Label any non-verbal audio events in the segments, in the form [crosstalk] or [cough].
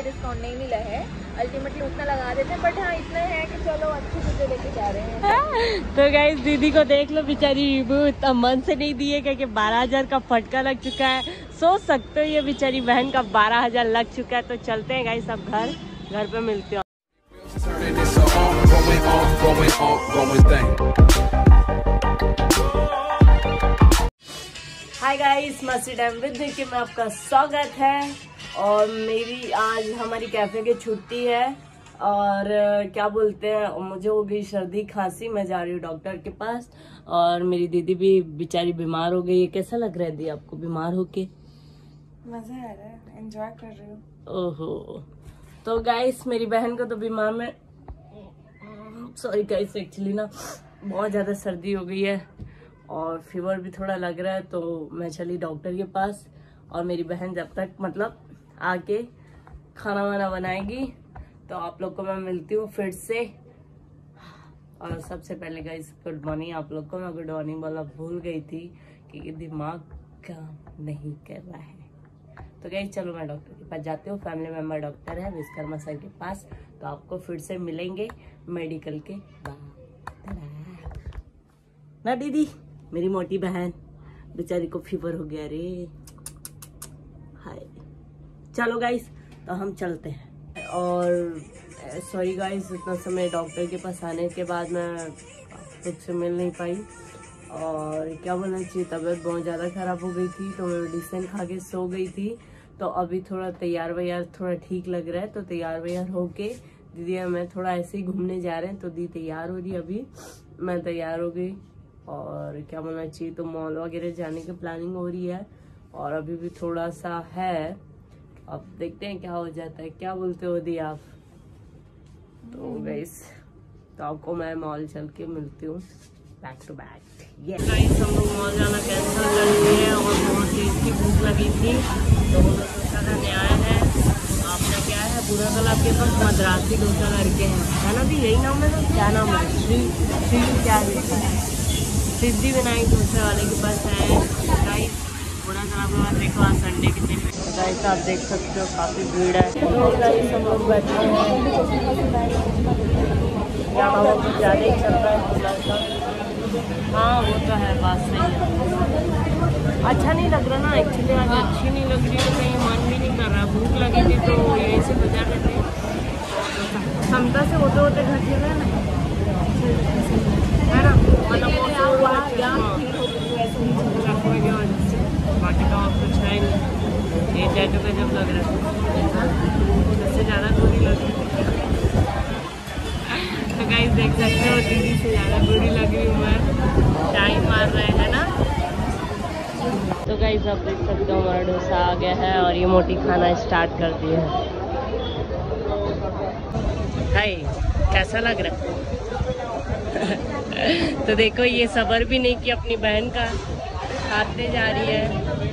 कोई डिस्काउंट नहीं मिला है। अल्टीमेटली उतना लगा देते हैं बट हाँ इतना है कि चलो, अच्छे जूते लेके जा रहे हैं। [laughs] तो गाइस दीदी को देख लो, बेचारी इतना मन से नहीं दिए, क्योंकि बारह हज़ार का फटका लग चुका है। सोच सकते हो ये बेचारी बहन का बारह हज़ार लग चुका है। तो चलते हैं गाइस अब घर। घर पे मिलते हो. हाय गाइस मस्ती टाइम विद में आपका स्वागत है। और मेरी आज हमारी कैफ़े की छुट्टी है और क्या बोलते हैं मुझे हो गई सर्दी खांसी मैं जा रही हूँ डॉक्टर के पास और मेरी दीदी भी बेचारी बीमार हो गई है। कैसा लग रहा है दी आपको बीमार होके? मज़ा आ रहा है एंजॉय कर रही हूँ। ओहो। तो गाइस मेरी बहन को तो बीमार में सॉरी गाइस एक्चुअली ना बहुत ज़्यादा सर्दी हो गई है और फीवर भी थोड़ा लग रहा है तो मैं चली डॉक्टर के पास और मेरी बहन जब तक मतलब आके खाना वाना बनाएगी। तो आप लोग को मैं मिलती हूँ फिर से। और सबसे पहले गाइस गुड मॉर्निंग आप लोग को। मैं गुड मॉर्निंग बोला भूल गई थी कि दिमाग काम नहीं कर रहा है। तो गई चलो मैं डॉक्टर के पास जाती हूँ। फैमिली मेंबर डॉक्टर है, विश्वकर्मा सर के पास। तो आपको फिर से मिलेंगे मेडिकल के ना दीदी, मेरी मोटी बहन बेचारी को फीवर हो गया रे। हाय। चलो गाइस तो हम चलते हैं। और सॉरी गाइस इतना समय डॉक्टर के पास आने के बाद मैं लोग से मिल नहीं पाई। और क्या बोलना चाहिए, तबीयत बहुत ज़्यादा ख़राब हो गई थी तो मैं मेडिसिन खा के सो गई थी। तो अभी थोड़ा तैयार वैयार, थोड़ा ठीक लग रहा है तो तैयार वैयार होके दीदी और मैं थोड़ा ऐसे ही घूमने जा रहे हैं तो दी तैयार हो रही अभी। मैं तैयार हो गई। और क्या बोलना चाहिए तो मॉल वगैरह जाने की प्लानिंग हो रही है। और अभी भी थोड़ा सा है अब देखते हैं क्या हो जाता है क्या बोलते हो दी आप? तो गाइस तो आपको मैं मॉल चल के मिलती हूँ बैक टू बैक ये गाइस हम लोग मॉल जाना कैंसिल कर दिए और बहुत तेज की भूख लगी थी तो हम लोग डोसा खाने आए हैं। आपने क्या है पूरा कल आपके पास मद्रासी डोसा करके है। है ना दी यही नाम है ना? क्या नाम है श्री श्री क्या सिद्धि विनायक डोसा वाले के पास है गाइस पूरा कल देखो आज संडे के दिन गाइस आप देख सकते हो काफ़ी भीड़ है। हम लोग बैठे हैं ज़्यादा ही चल रहा है हाँ वो तो है बात सही है अच्छा नहीं लग रहा ना एक्चुअली आज अच्छी नहीं लग रही है कहीं मन भी नहीं कर रहा भूख लगी थी तो यहीं से बजा लेते क्षमता से होते होते घर चल रहे ना? है। ना मतलब वो तो हुआ, हाँ। चक्कर की वजह से। है ये जब लग रहा है। ज़्यादा लग रही तो गाइस देख सकते हो, दीदी से ज़्यादा लग रही मैं टाइम मार रहे हैं ना? तो गाइस आप देख सकते हो, हमारा डोसा आ गया है और ये मोटी खाना स्टार्ट कर दिया है। हाय कैसा लग रहा है? [laughs] तो देखो, ये सबर भी नहीं कि अपनी बहन का। खाते जा रही है।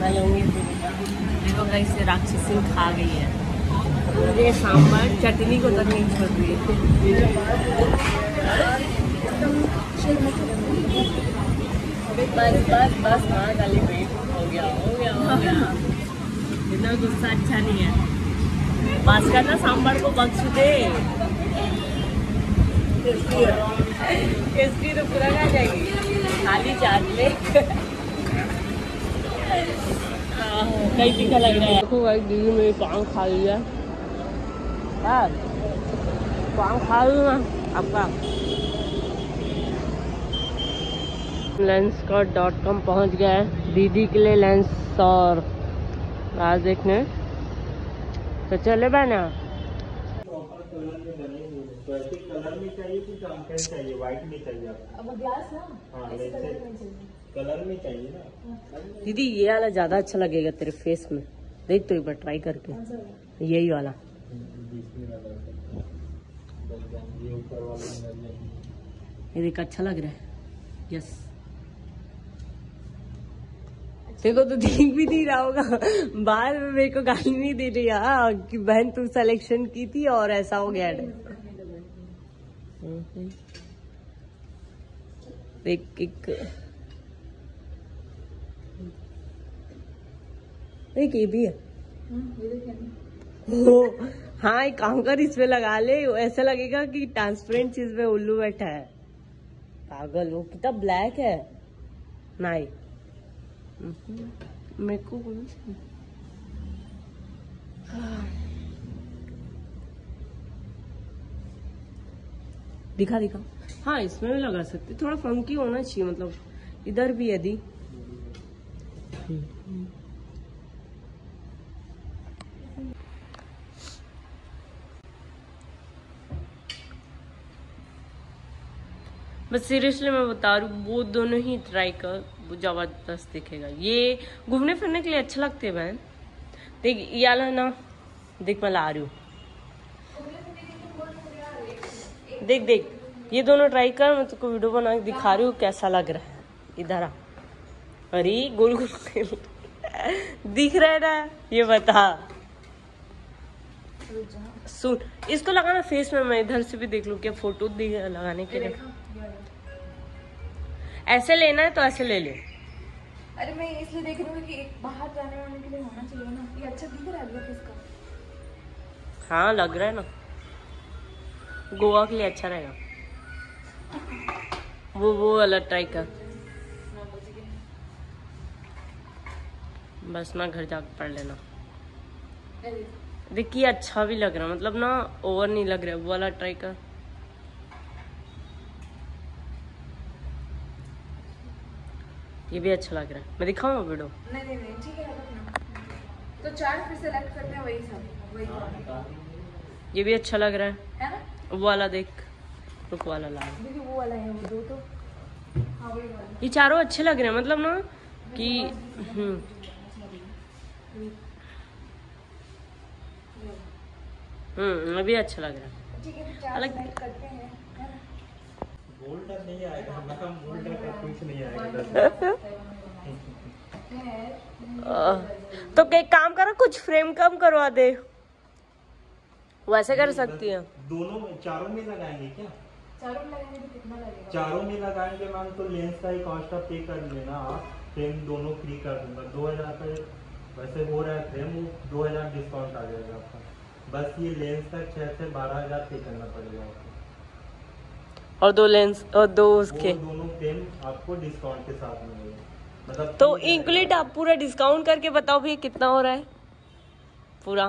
मैं लूँगी देखो गाइस ये राक्षसी खा गई है। ये सांभर चटनी को तक नहीं छोड़ रही है बस बस बस हाँ खाली पेट हो गया हो गया हो गया। इतना गुस्सा अच्छा नहीं है। बस करना सांभर को बख्श दे। इसकी तो पूरा खा जाएगी। खाली चाट ले। कई तीखा लग रहा है। देखो भाई दीदी मेरी पाँव खा लिया यार पाँव खा लूँ ना आपका। लेंस का डॉट कॉम पहुँच गया है। दीदी के लिए लेंस और आज देखने। तो चले बहना। कलर में चाहिए कि चाहिए? व्हाइट में चाहिए। कलर में चाहिए ना। दीदी, ये वाला ज़्यादा अच्छा लगेगा तेरे फेस में। देख तो एक बार ट्राई करके। यही वाला। ये देख अच्छा लग रहा है। यस देखो तो देख भी नहीं रहा होगा। बाहर में मेरे को गाली नहीं दे रही हाँ कि बहन तू सिलेक्शन की थी और ऐसा हो गया। देख, एक एक ये भी है। ओ, हाँ एक काम कर इसमें लगा ले। ऐसा लगेगा कि ट्रांसपेरेंट चीज़ में उल्लू बैठा है। पागल वो कितना ब्लैक है। नहीं मेरे को दिखा दिखा। हाँ इसमें भी लगा सकते। थोड़ा फंकी होना चाहिए मतलब। इधर भी यदि बस सीरियसली मैं बता रही हूँ, वो दोनों ही ट्राई कर ज़बरदस्त दिखेगा। ये घूमने फिरने के लिए अच्छा लगते है बहन। देख ये वाला ना, देख मैं ला रही हूँ। देख देख, ये दोनों ट्राई कर, मैं तुमको वीडियो बना के दिखा रही हूँ कैसा लग रहा है। इधर आ। अरे, गोल गोल दिख रहा है ना, ये बता। सुन, इसको लगाना फेस में, मैं इधर से भी देख लूँ, क्या फ़ोटो लगाने के लिए। ऐसे लेना है तो ऐसे ले ले। अरे मैं इसलिए देख रही हूँ कि बाहर जाने वाने के लिए होना चाहिए ना। ये अच्छा दिख रहा है इसका हाँ लग रहा है ना। गोवा के लिए अच्छा रहेगा। वो वो वाला ट्राई कर बस ना घर जाकर पढ़ लेना। देखिए अच्छा भी लग रहा मतलब ना ओवर नहीं लग रहा वो वाला ट्राई कर ये भी अच्छा लग रहा है। मैं दिखाऊँगा वीडियो नहीं नहीं नहीं ठीक है तो चार फिर सेलेक्ट करते हैं वही सब वही ये भी अच्छा लग रहा है। है ना? वो वाला देख रुक वाला ला। देखिए वो वाला है वो दो तो। हाँ वही वाला। ये चारों अच्छे लग रहे हैं मतलब ना कि हम्म। हम्म ये भी अच्छा लग रहा है। ठीक है फिर चार अलग- करते हैं। है नहीं आएगा हमारा गोल्ड का कुछ नहीं आएगा [laughs] [laughs] तो एक काम करो कुछ फ्रेम कम करवा दे। वैसे कर सकती है। दोनों में चारों में लगाएँगे क्या? चारों में लगाएँगे तो कितना लगेगा? चारों में लगाएँगे मैम तो लेंस का ही कॉस्ट पे कर लेना। आप फ्रेम दोनों फ्री कर दूँगा। दो हज़ार पे वैसे हो रहा है फ्रेम वो दो हज़ार डिस्काउंट आ जाएगा आपका। बस ये लेंस का छह से बारह हज़ार पे करना पड़ेगा आपको। और दो लेंस और दो उसके। दोनों फ्रेम आपको डिस्काउंट के साथ मिलेगा। मतलब तो इंक्लूड आप पूरा डिस्काउंट करके बताओ भैया कितना हो रहा है? पूरा।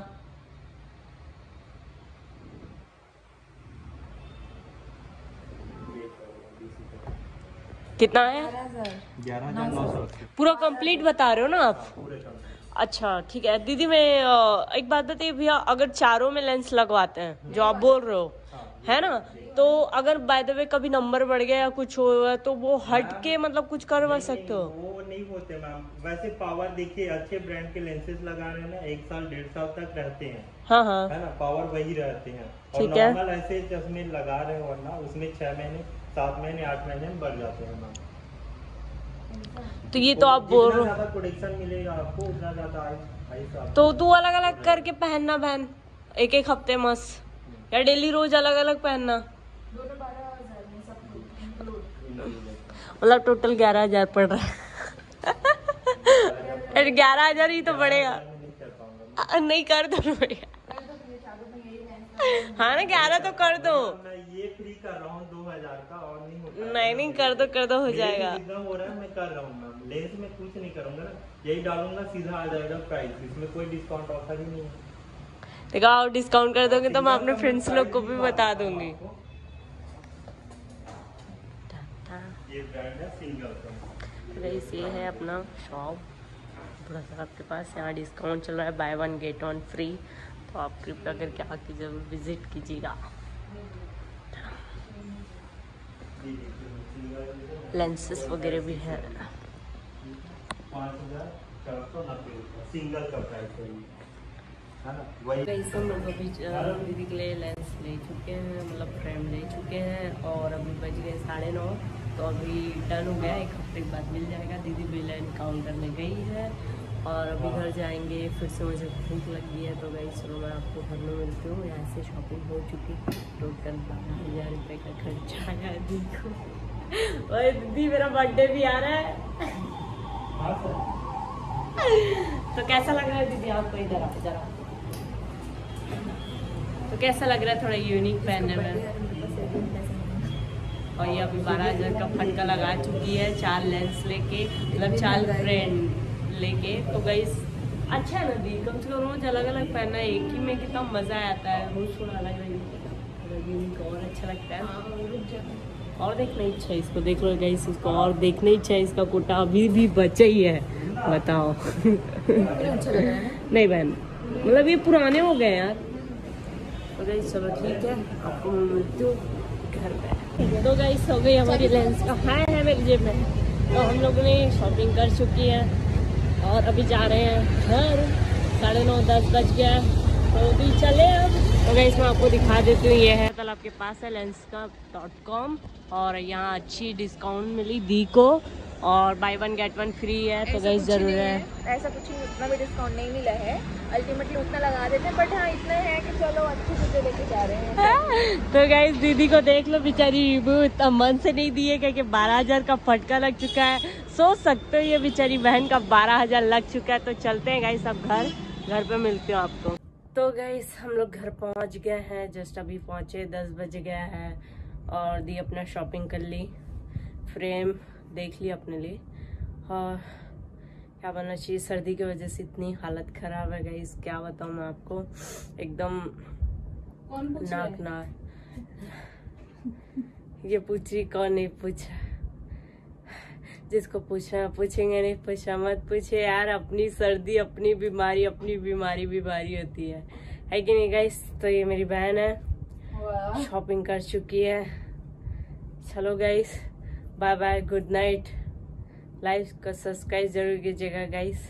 कितना है? पूरा कंप्लीट बता रहे हो ना आप? अच्छा ठीक है। दीदी मैं एक बात बताइए भैया अगर चारों में लेंस लगवाते हैं जो आप बोल रहे हो है ना? तो अगर बाय द वे कभी नंबर बढ़ गया या कुछ हुआ तो वो हट के मतलब कुछ करवा सकते हो। वो नहीं होते मैम वैसे पावर देखिए अच्छे ब्रांड के लेंसेज लगा रहे हैं ना एक साल डेढ़ साल तक रहते हैं। हाँ हाँ। है ना? पावर वही रहते हैं। और ठीक है। नॉर्मल ऐसे चश्मे लगा रहे हो वरना उसमें छह महीने सात महीने आठ महीने में बढ़ जाते हैं मैम तो ये तो आप बोल रहे हो। ज़्यादा प्रोटेक्शन मिलेगा आपको उतना ज़्यादा तो तू अलग अलग करके पहनना बहन एक एक हफ़्ते मस्त। या डेली रोज अलग अलग पहनना। मतलब टोटल ग्यारह हज़ार पड़ रहा है। ग्यारह हज़ार ही तो पड़ेगा नहीं कर दो हाँ ना ग्यारह तो कर दो। ये फ्री कर रहा हूँ दो हज़ार का और नहीं नहीं नहीं कर दो कर दो हो जाएगा। हो रहा है मैं कर रहा हूँ मैम। लेंस में कुछ नहीं करूँगा ना। यही डालूँगा सीधा आ जाएगा प्राइस इसमें कोई डिस्काउंट ऑफ़र ही नहीं है। देखो, आप डिस्काउंट कर दोगे तो मैं अपने फ्रेंड्स लोग को भी बता दूँगी। ये है अपना शॉप थोड़ा सा आपके पास यहाँ डिस्काउंट चल रहा है buy one get one free तो आप कृपया करके आके ज़रूर विज़िट कीजिएगा। लेंसेस वगैरह भी है। सिंगल का प्राइस हम लोग अभी दीदी के लिए लेंस ले चुके हैं मतलब फ्रेम ले चुके हैं और अभी बज गए साढ़े नौ तो अभी डन हो गया एक हफ़्ते के बाद मिल जाएगा। दीदी बिल एंड काउंटर में गई है और अभी घर जाएँगे फिर से मुझे भूख लगी है तो गई चलो मैं आपको घर में मिलती हूँ। यहाँ से शॉपिंग हो चुकी टोटल बारह हज़ार रुपये का खर्चा आया दीदी को। ओए दीदी मेरा बर्थडे भी आ रहा है। हाँ [laughs] तो कैसा लग रहा है दीदी आपको इधर? आप जरा कैसा लग रहा है थोड़ा यूनिक पहनने में? और ये अभी बारह हज़ार का फटका लगा चुकी है चार लेंस लेके मतलब चार फ्रेंड लेके। तो गई अच्छा है ना दी कम से कम रोज अलग अलग पहनना है एक ही में कितना मज़ा आता है रोज थोड़ा अलग अलग यूनिक और अच्छा लगता है। और देखना इच्छा है इसको देख लो गई इसको और देखना इच्छा है इसका कोटा अभी भी बचा ही है। बताओ। नहीं बहन मतलब ये पुराने हो गए यार। तो गई ठीक है, आपको मैं मिलती हूँ घर तो गई हो गई हमारी लेंस का हाय है मेरी जेब में। तो हम लोगों ने शॉपिंग कर चुकी है और अभी जा रहे हैं घर। साढ़े नौ, दस बज गया तो अभी चले अब तो गई मैं आपको दिखा देती हूँ ये है कल आपके पास है लेंस का डॉट कॉम और यहाँ अच्छी डिस्काउंट मिली दी को और buy one get one free है तो ही ज़रूर नहीं है। ऐसा कुछ ही उतना भी डिस्काउंट नहीं मिला है। अल्टीमेटली उतना लगा देते हैं बट हाँ इतना है कि चलो अच्छी चीज़ें लेके जा रहे हैं। [laughs] तो गाइस दीदी को देख लो बेचारी वो इतना मन से नहीं दिए क्योंकि बारह हज़ार का फटका लग चुका है। सोच सकते हो ये बेचारी बहन का बारह हज़ार लग चुका है तो चलते हैं गाइस अब घर। घर पे मिलते हो आपको। तो गाइस हम लोग घर पहुँच गए हैं। जस्ट अभी पहुँचे दस बज गया है और दी अपना शॉपिंग कर ली फ्रेम देख ली अपने लिए। और क्या बनना चाहिए? सर्दी की वजह से इतनी हालत खराब है गाइस क्या बताऊँ मैं आपको? एकदम रहा नाक है? ना ये पूछी कौन नहीं पूछा? जिसको पूछना पूछेंगे नहीं पूछा मत पूछे यार अपनी सर्दी अपनी बीमारी अपनी बीमारी बीमारी होती है। है कि नहीं गाइस तो ये मेरी बहन है। शॉपिंग कर चुकी है। चलो guys bye bye good night like का सब्सक्राइब ज़रूर कीजिएगा गाइस